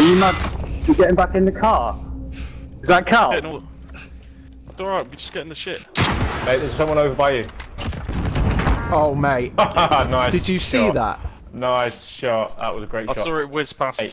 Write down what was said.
Are you mad? You're getting back in the car? Is that Cal? All... Alright, we're just getting the shit. Mate, there's someone over by you. Oh, mate. nice. Did you see shot. that? Nice shot. That was a great I shot. saw it whiz past. Hey.